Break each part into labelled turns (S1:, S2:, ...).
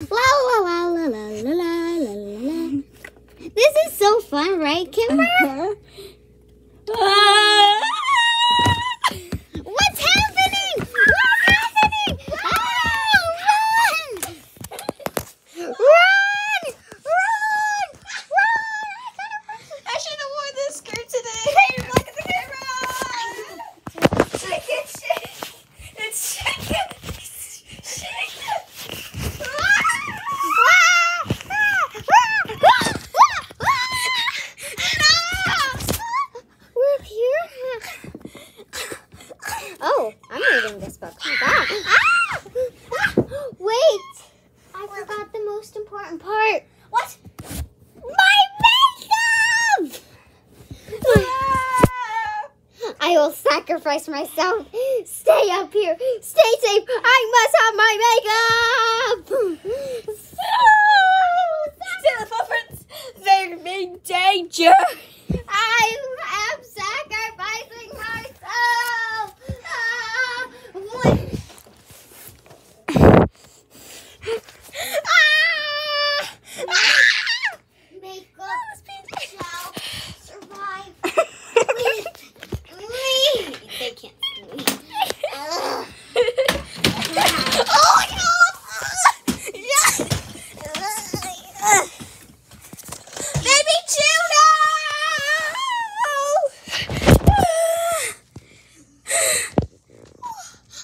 S1: La la la la la la la la. This is so fun, right, Kimber? Uh-huh. Uh -huh. Reading this book. Ah! Wait, I forgot the most important part.
S2: What?
S1: My makeup! I will sacrifice myself. Stay up here. Stay safe. I must have my makeup.
S2: See the footprints? They're in danger.
S1: I am sacrificing myself. Ah, what? Ah! Ah! Makeup shall survive with me. They can't see me. Ugh.
S2: oh no! Yes! Baby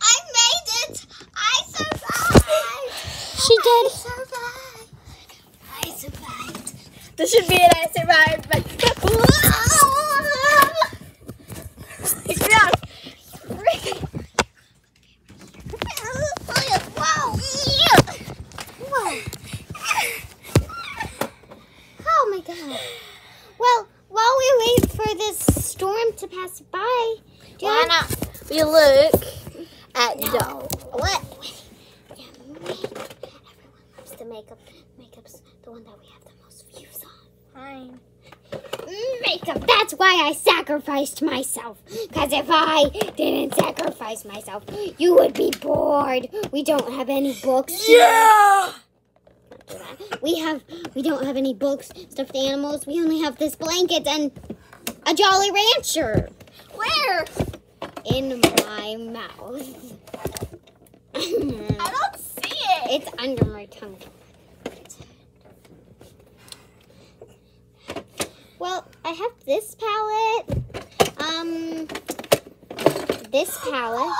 S1: I made it. I survived.
S2: She did.
S1: I survived. I survived.
S2: This should be an I survived. But yeah.
S1: Oh my god. Well, while we wait for this storm to pass by, do you
S2: Why
S1: have-
S2: not? We look at
S1: No. What? Yeah, wait. Everyone loves the makeup. Makeup's the one that we have the most views on.
S2: Fine.
S1: Makeup. That's why I sacrificed myself. Because if I didn't sacrifice myself, you would be bored. We don't have any books.
S2: Yeah.
S1: We have we don't have any books, stuffed animals. We only have this blanket and a Jolly Rancher
S2: Where?
S1: in my mouth.
S2: I don't see it.
S1: it's under my tongue. Well, I have this palette. Um, this palette.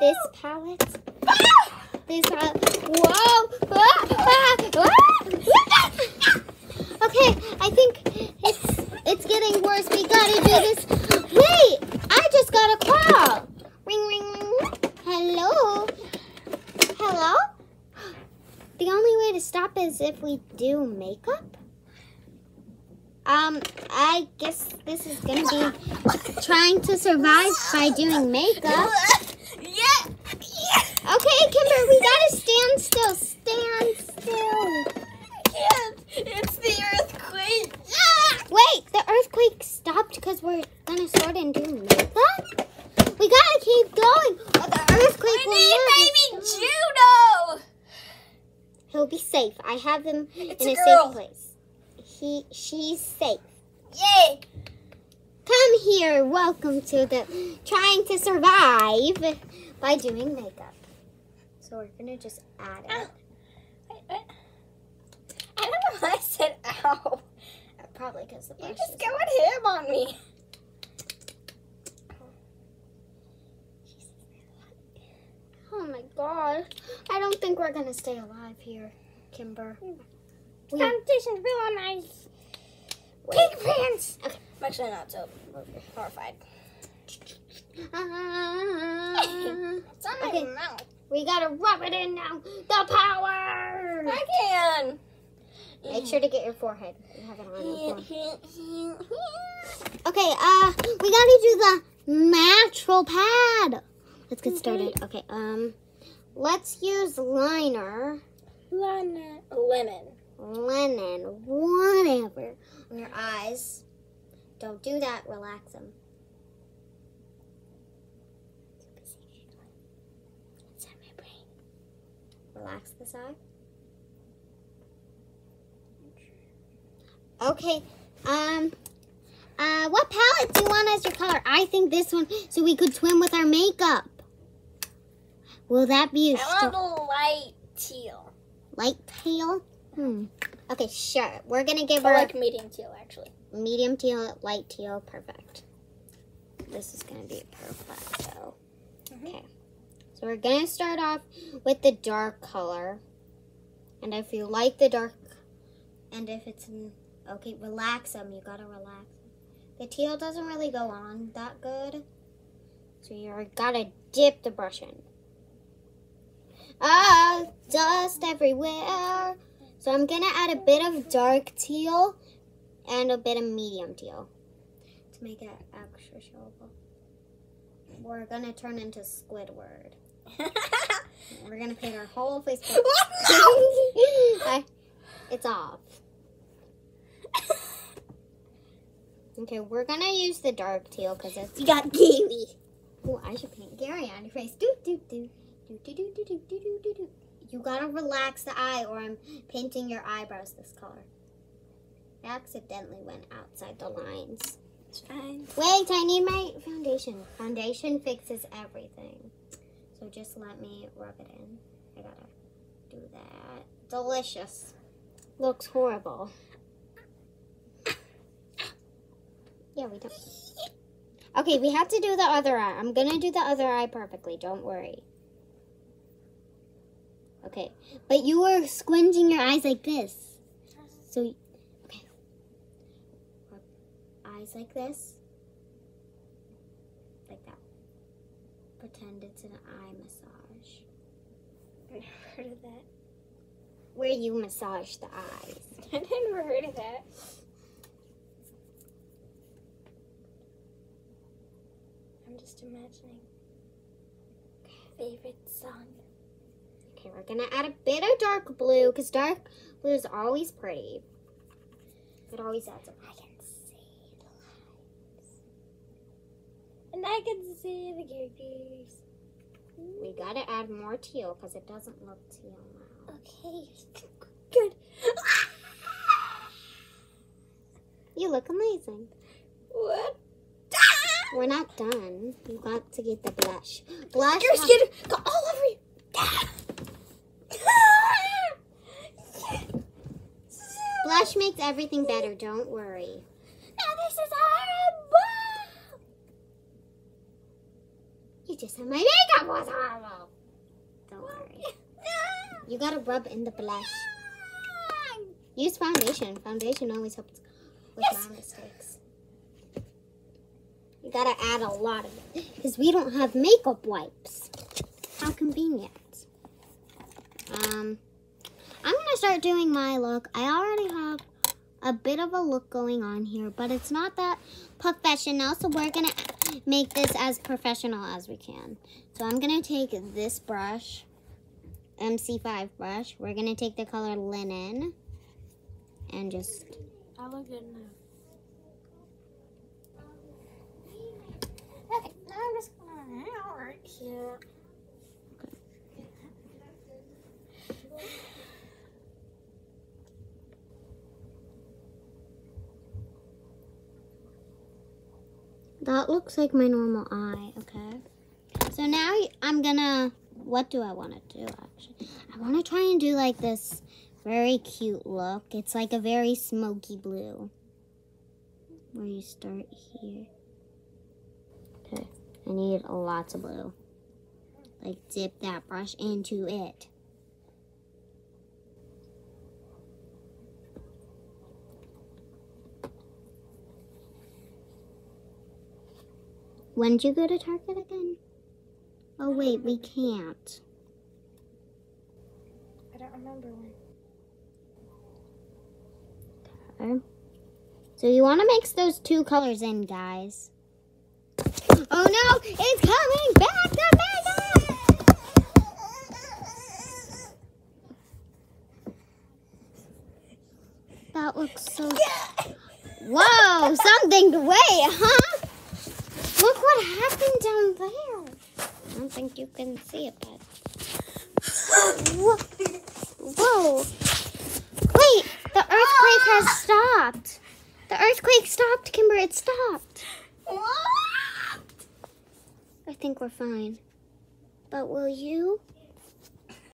S1: This palette. This palette. Whoa! Okay, I think it's it's getting worse. We gotta do this. Wait! I just got a call. Ring, ring, ring. Hello. Hello. The only way to stop is if we do makeup. Um, I guess this is gonna be trying to survive by doing makeup.
S2: Yeah. Yeah.
S1: Okay, Kimber, we gotta stand still. Stand still.
S2: It's the earthquake.
S1: Wait, the earthquake stopped because we're gonna start and do makeup? We gotta keep going. The earthquake
S2: We need baby. Juno.
S1: He'll be safe. I have him
S2: It's
S1: in
S2: a
S1: a,
S2: girl.
S1: safe place. He, she's safe.
S2: Yay.
S1: Come here. Welcome to the trying to survive by doing makeup. So we're gonna just add it.
S2: Wait? I don't know why I said ow.
S1: Probably because the
S2: You
S1: brush
S2: just
S1: is-
S2: going ham on me.
S1: Oh my god. I don't think we're gonna stay alive here, Kimber. Hmm. We-
S2: Foundation's real nice.
S1: Pink pants! Okay.
S2: I'm actually not so horrified. It's on my
S1: Okay.
S2: mouth.
S1: we gotta rub it in now. The power!
S2: I can.
S1: Make sure to get your forehead. You have it on your forehead. Okay, uh, we gotta do the natural pad. Let's get started. Okay, um, let's use liner,
S2: Liner. Lemon.
S1: Linen, whatever, on your eyes. Don't do that. Relax them. It's in my brain. Relax this eye. Okay. Um. Uh, what palette do you want as your color? I think this one, so we could twin with our makeup. Will that be a
S2: I want a light teal.
S1: light teal? Hmm. Okay, sure. We're gonna give
S2: Or
S1: her
S2: like medium teal, actually.
S1: medium teal, light teal. Perfect. This is gonna be perfect. So,
S2: Mhm.
S1: okay. So we're gonna start off with the dark color, and if you like the dark, and if it's okay, relax them. You gotta relax. The teal doesn't really go on that good, so you gotta dip the brush in. Ah, dust everywhere. So I'm gonna add a bit of dark teal and a bit of medium teal to make it extra showable. We're gonna turn into Squidward. We're gonna paint our whole face. It's off. Okay, we're gonna use the dark teal because it's.
S2: you got Gary.
S1: Oh, I should paint Gary on your face. Do do do do do do do do do do do do. You gotta relax the eye, or I'm painting your eyebrows this color. I accidentally went outside the lines.
S2: It's fine.
S1: Wait, I need my foundation. Foundation fixes everything. So just let me rub it in. I gotta do that. Delicious. Looks horrible. Yeah, we don't. Okay, we have to do the other eye. I'm gonna do the other eye perfectly. Don't worry. Okay, but you were squinting your eyes like this. So, okay. Eyes like this. Like that. Pretend it's an eye massage.
S2: I never heard of that.
S1: Where you massage the eyes.
S2: I never heard of that. I'm just imagining. Favorite song.
S1: Okay, we're gonna add a bit of dark blue because dark blue is always pretty. It always adds a
S2: I can see the lights. And I can see the characters.
S1: We gotta add more teal because it doesn't look teal now.
S2: Okay. Good.
S1: You look amazing.
S2: What?
S1: We're not done. You got to get the blush. Blush.
S2: Your skin got all over you.
S1: Blush makes everything better. Don't worry.
S2: Now this is horrible.
S1: You just said my makeup was horrible. Don't worry. You gotta rub in the blush. Use foundation. Foundation always helps with
S2: Yes.
S1: my mistakes. You gotta add a lot of it because we don't have makeup wipes. How convenient. Um, I'm gonna start doing my look. I already have a bit of a look going on here, but it's not that professional. So we're gonna make this as professional as we can. So I'm gonna take this brush, MC5 brush. We're gonna take the color linen and just
S2: I look good enough. Okay, now I'm just gonna hang out right here.
S1: That looks like my normal eye, okay? So now I'm gonna, what do I want to do actually? I want to try and do like this very cute look. It's like a very smoky blue. Where you start here. Okay, I need lots of blue. Like dip that brush into it. When did you go to Target again? Oh wait, we can't.
S2: I don't remember when.
S1: Okay. So you want to mix those two colors in, guys. Oh no, it's coming back to makeup! That looks so. Whoa, something to wait, huh? Look what happened down there. I don't think you can see it, but. Wha- go. Wait, the earthquake has ah! stopped. The earthquake stopped, Kimber. It stopped.
S2: What?
S1: I think we're fine. But will you?